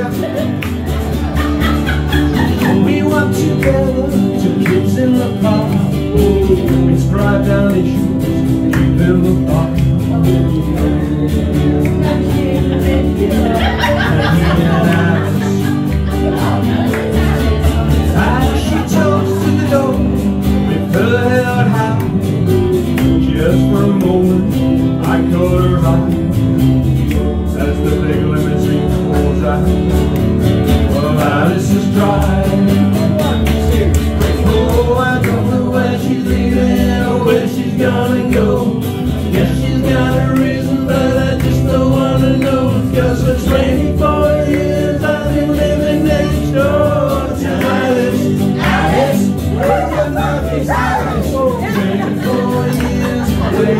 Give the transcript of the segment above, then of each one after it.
We walk together to kids in the park. It's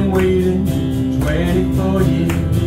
been waiting 24 years.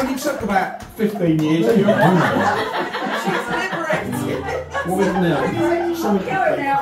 only took about 15 years. She's liberated. What is it now? Go it now.